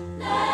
Let